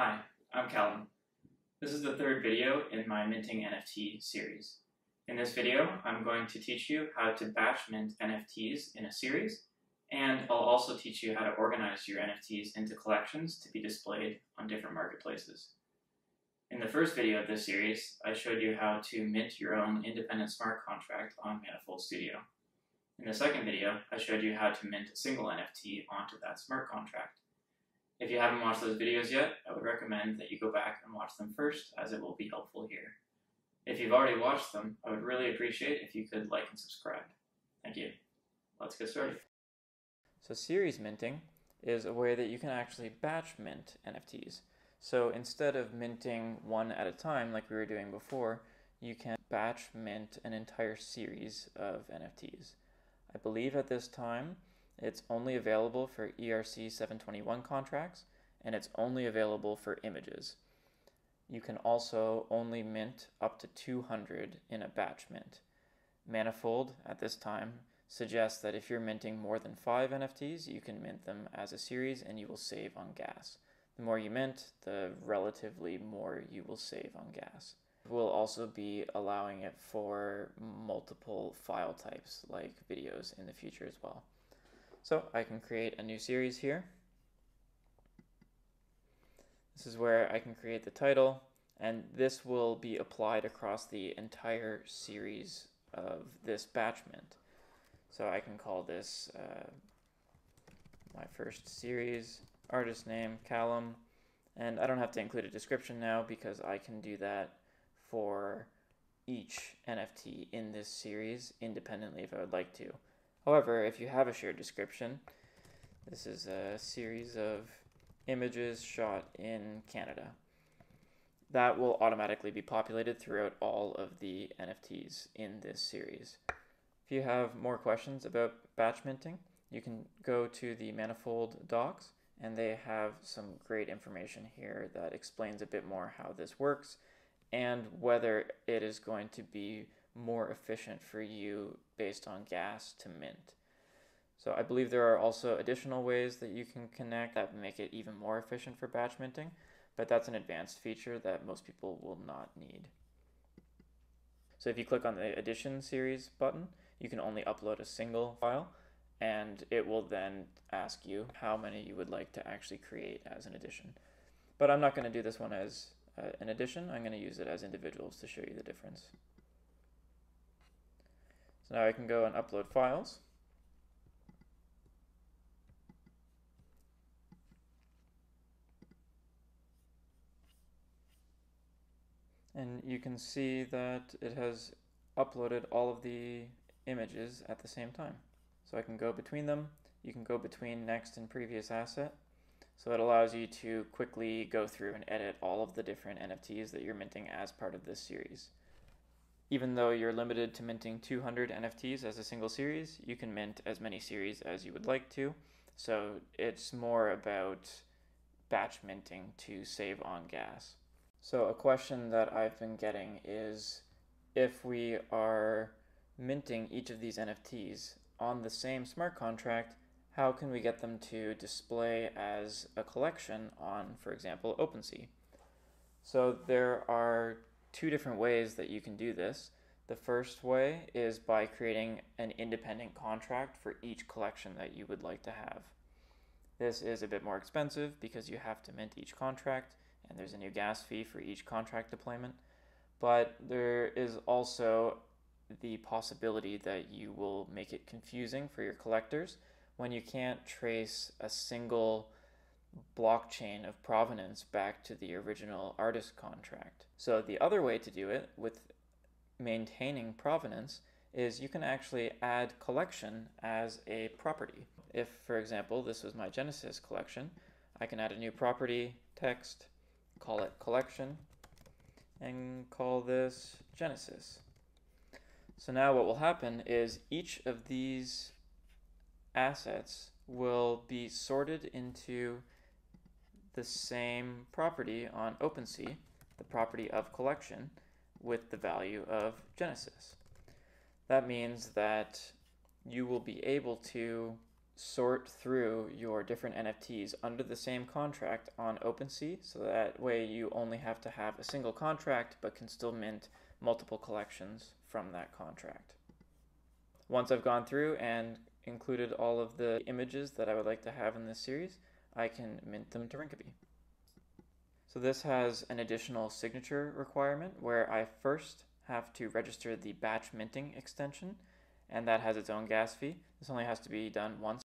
Hi, I'm Callum. This is the third video in my Minting NFT series. In this video, I'm going to teach you how to batch mint NFTs in a series, and I'll also teach you how to organize your NFTs into collections to be displayed on different marketplaces. In the first video of this series, I showed you how to mint your own independent smart contract on Manifold Studio. In the second video, I showed you how to mint a single NFT onto that smart contract. If you haven't watched those videos yet, I would recommend that you go back and watch them first, as it will be helpful here. If you've already watched them, I would really appreciate if you could like and subscribe. Thank you. Let's get started. So series minting is a way that you can actually batch mint NFTs. So instead of minting one at a time like we were doing before, you can batch mint an entire series of NFTs. I believe at this time it's only available for ERC 721 contracts and it's only available for images. You can also only mint up to 200 in a batch mint. Manifold at this time suggests that if you're minting more than 5 NFTs, you can mint them as a series and you will save on gas. The more you mint, the relatively more you will save on gas. We'll also be allowing it for multiple file types like videos in the future as well. So I can create a new series here. This is where I can create the title and this will be applied across the entire series of this batch mint. So I can call this uh, my first series, artist name, Callum, and I don't have to include a description now because I can do that for each NFT in this series independently if I would like to. However, if you have a shared description, this is a series of images shot in Canada. That will automatically be populated throughout all of the NFTs in this series. If you have more questions about batch minting, you can go to the Manifold docs and they have some great information here that explains a bit more how this works and whether it is going to be more efficient for you based on gas to mint. So I believe there are also additional ways that you can connect that make it even more efficient for batch minting, but that's an advanced feature that most people will not need. So if you click on the edition series button, you can only upload a single file and it will then ask you how many you would like to actually create as an edition. But I'm not going to do this one as uh, an edition, I'm going to use it as individuals to show you the difference. So now I can go and upload files. And you can see that it has uploaded all of the images at the same time. So I can go between them. You can go between next and previous asset. So it allows you to quickly go through and edit all of the different NFTs that you're minting as part of this series. Even though you're limited to minting 200 NFTs as a single series, you can mint as many series as you would like to. So it's more about batch minting to save on gas. So a question that I've been getting is if we are minting each of these NFTs on the same smart contract, how can we get them to display as a collection on, for example, OpenSea? So there are two different ways that you can do this. The first way is by creating an independent contract for each collection that you would like to have. This is a bit more expensive because you have to mint each contract and there's a new gas fee for each contract deployment. But there is also the possibility that you will make it confusing for your collectors when you can't trace a single blockchain of provenance back to the original artist contract. So the other way to do it with maintaining provenance is you can actually add collection as a property. If, for example, this was my Genesis collection, I can add a new property, text, call it collection, and call this Genesis. So now what will happen is each of these assets will be sorted into the same property on OpenSea, the property of collection, with the value of Genesis. That means that you will be able to sort through your different NFTs under the same contract on OpenSea, so that way you only have to have a single contract but can still mint multiple collections from that contract. Once I've gone through and included all of the images that I would like to have in this series, I can mint them to Rinkeby. So this has an additional signature requirement where I first have to register the batch minting extension and that has its own gas fee. This only has to be done once.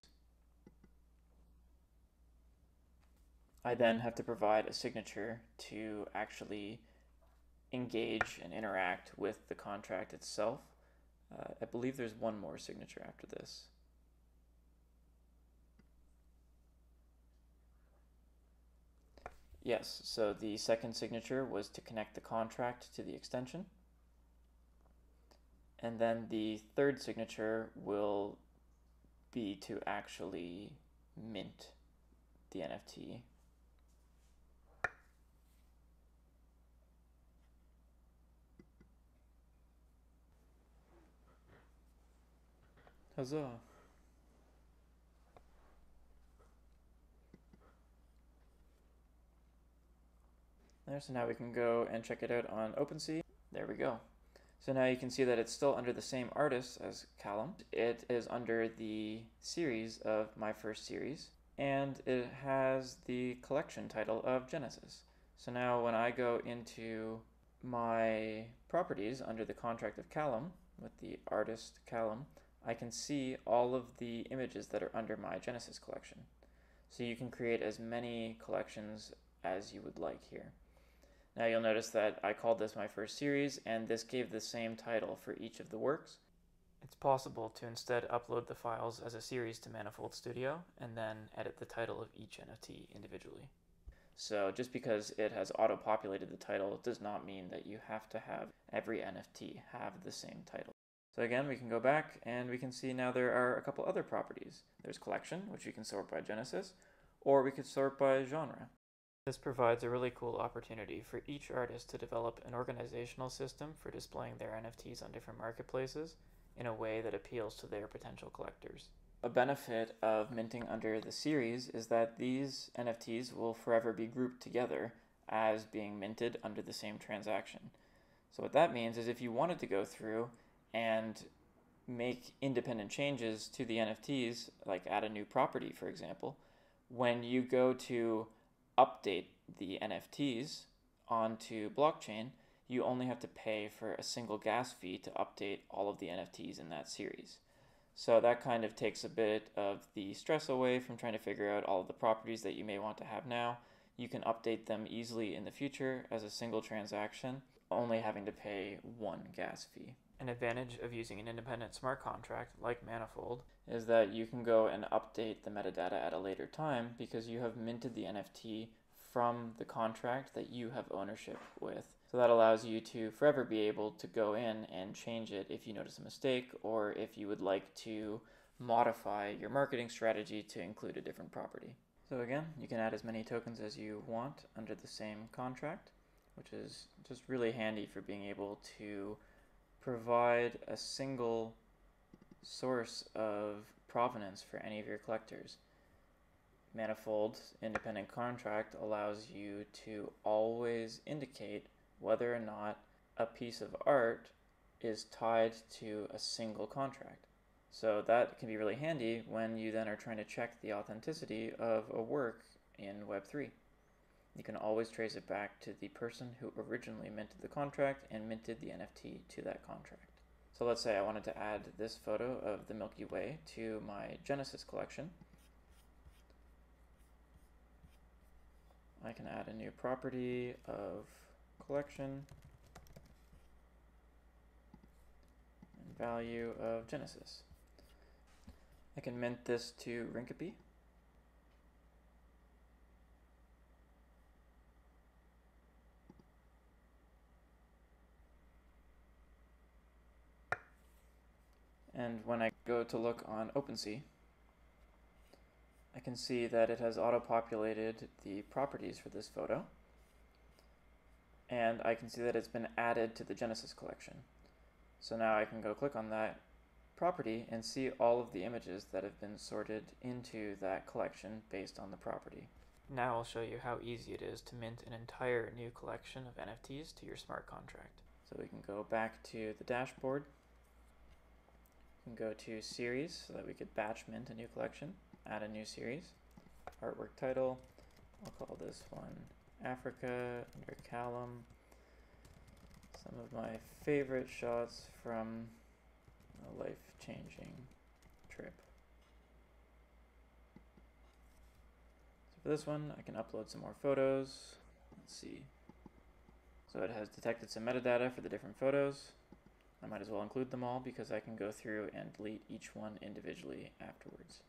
I then have to provide a signature to actually engage and interact with the contract itself. Uh, I believe there's one more signature after this. Yes, so the second signature was to connect the contract to the extension. And then the third signature will be to actually mint the NFT. Huzzah! There, so now we can go and check it out on OpenSea. There we go. So now you can see that it's still under the same artist as Callum. It is under the series of My First Series, and it has the collection title of Genesis. So now when I go into my properties under the contract of Callum, with the artist Callum, I can see all of the images that are under my Genesis collection. So you can create as many collections as you would like here. Now you'll notice that I called this my first series and this gave the same title for each of the works. It's possible to instead upload the files as a series to Manifold Studio and then edit the title of each NFT individually. So just because it has auto-populated the title does not mean that you have to have every NFT have the same title. So again, we can go back and we can see now there are a couple other properties. There's collection, which you can sort by Genesis, or we could sort by genre. This provides a really cool opportunity for each artist to develop an organizational system for displaying their NFTs on different marketplaces in a way that appeals to their potential collectors. A benefit of minting under the series is that these NFTs will forever be grouped together as being minted under the same transaction. So what that means is if you wanted to go through and make independent changes to the NFTs, like add a new property, for example, when you go to update the NFTs onto blockchain, you only have to pay for a single gas fee to update all of the NFTs in that series. So that kind of takes a bit of the stress away from trying to figure out all of the properties that you may want to have now. You can update them easily in the future as a single transaction, only having to pay one gas fee. An advantage of using an independent smart contract like Manifold is that you can go and update the metadata at a later time because you have minted the NFT from the contract that you have ownership with. So that allows you to forever be able to go in and change it if you notice a mistake or if you would like to modify your marketing strategy to include a different property. So again, you can add as many tokens as you want under the same contract, which is just really handy for being able to provide a single source of provenance for any of your collectors. Manifold independent contract allows you to always indicate whether or not a piece of art is tied to a single contract. So that can be really handy when you then are trying to check the authenticity of a work in Web3. You can always trace it back to the person who originally minted the contract and minted the NFT to that contract. So let's say I wanted to add this photo of the Milky Way to my Genesis collection. I can add a new property of collection and value of Genesis. I can mint this to Rinkeby. And when I go to look on OpenSea, I can see that it has auto-populated the properties for this photo. And I can see that it's been added to the Genesis collection. So now I can go click on that property and see all of the images that have been sorted into that collection based on the property. Now I'll show you how easy it is to mint an entire new collection of NFTs to your smart contract. So we can go back to the dashboard. Can go to series so that we could batch mint a new collection, add a new series, artwork title, I'll call this one Africa under Callum. Some of my favorite shots from a life-changing trip. So for this one, I can upload some more photos. Let's see. So it has detected some metadata for the different photos. I might as well include them all because I can go through and delete each one individually afterwards.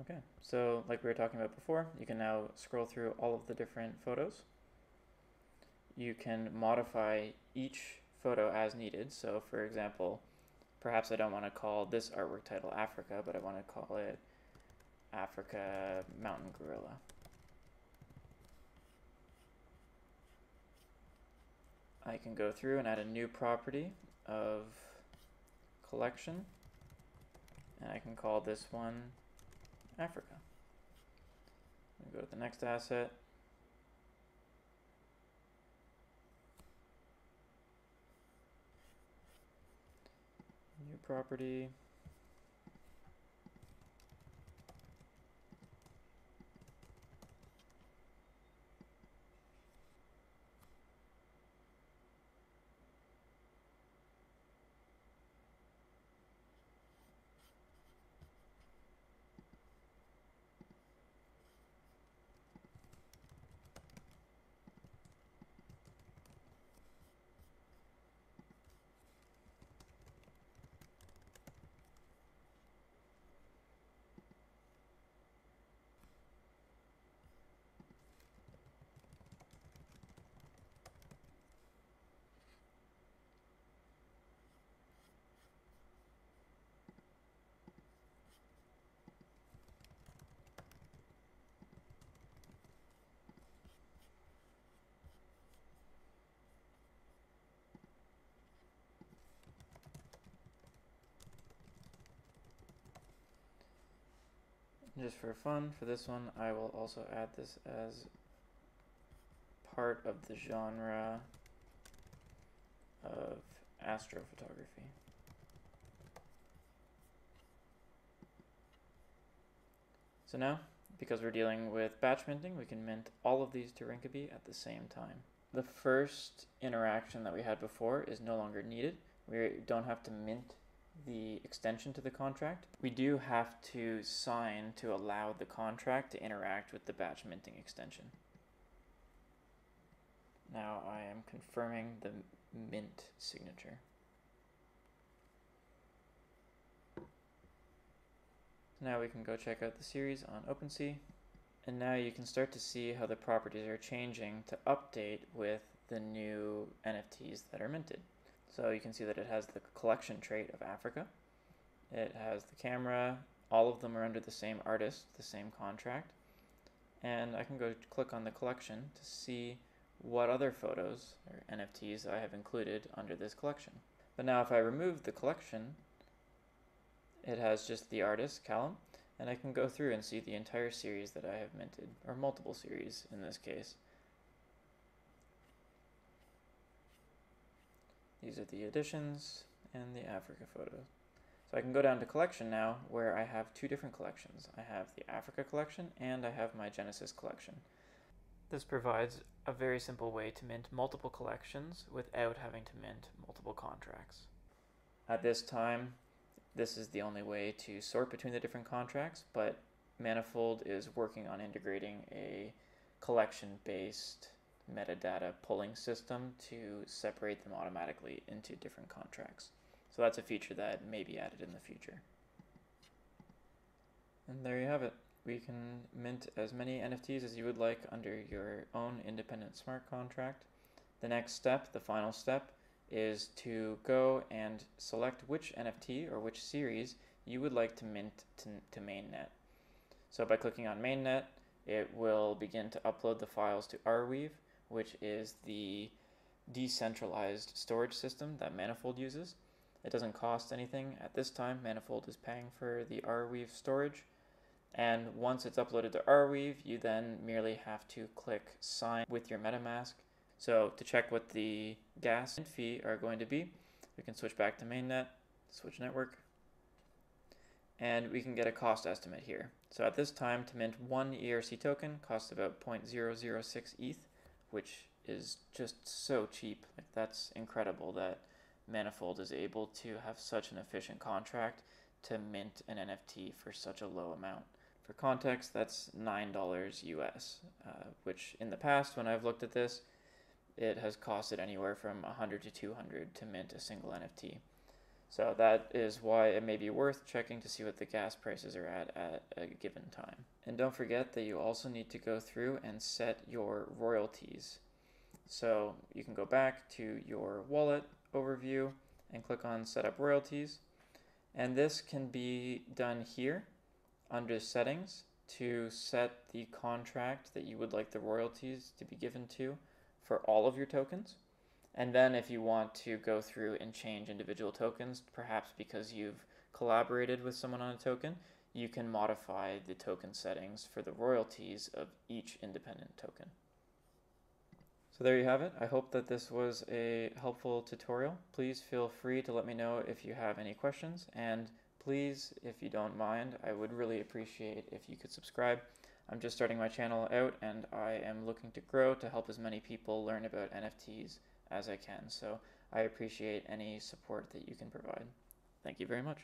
Okay, so like we were talking about before, you can now scroll through all of the different photos. You can modify each photo as needed. So for example, perhaps I don't want to call this artwork title Africa, but I want to call it Africa Mountain Gorilla. I can go through and add a new property of collection. And I can call this one Africa. Go to the next asset. New property. Just for fun, for this one, I will also add this as part of the genre of astrophotography. So now, because we're dealing with batch minting, we can mint all of these to Rinkeby at the same time. The first interaction that we had before is no longer needed. We don't have to mint the extension to the contract, we do have to sign to allow the contract to interact with the batch minting extension. Now I am confirming the mint signature. Now we can go check out the series on OpenSea. And now you can start to see how the properties are changing to update with the new NFTs that are minted. So you can see that it has the collection trait of Africa. It has the camera. All of them are under the same artist, the same contract. And I can go click on the collection to see what other photos or NFTs I have included under this collection. But now if I remove the collection, it has just the artist, Callum, and I can go through and see the entire series that I have minted, or multiple series in this case. These are the editions and the Africa photos. So I can go down to collection now where I have two different collections. I have the Africa collection and I have my Genesis collection. This provides a very simple way to mint multiple collections without having to mint multiple contracts. At this time, this is the only way to sort between the different contracts, but Manifold is working on integrating a collection based metadata pulling system to separate them automatically into different contracts. So that's a feature that may be added in the future. And there you have it. We can mint as many NFTs as you would like under your own independent smart contract. The next step, the final step, is to go and select which NFT or which series you would like to mint to, to mainnet. So by clicking on mainnet, it will begin to upload the files to Arweave which is the decentralized storage system that Manifold uses. It doesn't cost anything at this time. Manifold is paying for the Arweave storage. And once it's uploaded to Arweave, you then merely have to click sign with your MetaMask. So to check what the gas and fee are going to be, we can switch back to mainnet, switch network, and we can get a cost estimate here. So at this time, to mint one ERC token costs about 0.006 ETH, which is just so cheap. Like that's incredible that Manifold is able to have such an efficient contract to mint an NFT for such a low amount. For context, that's $9 US, uh, which in the past, when I've looked at this, it has costed anywhere from 100 to 200 to mint a single NFT. So that is why it may be worth checking to see what the gas prices are at at a given time. And don't forget that you also need to go through and set your royalties. So you can go back to your wallet overview and click on setup royalties. And this can be done here under settings to set the contract that you would like the royalties to be given to for all of your tokens. And then if you want to go through and change individual tokens, perhaps because you've collaborated with someone on a token, you can modify the token settings for the royalties of each independent token. So there you have it. I hope that this was a helpful tutorial. Please feel free to let me know if you have any questions and please, if you don't mind, I would really appreciate if you could subscribe. I'm just starting my channel out and I am looking to grow to help as many people learn about NFTs as I can. So I appreciate any support that you can provide. Thank you very much.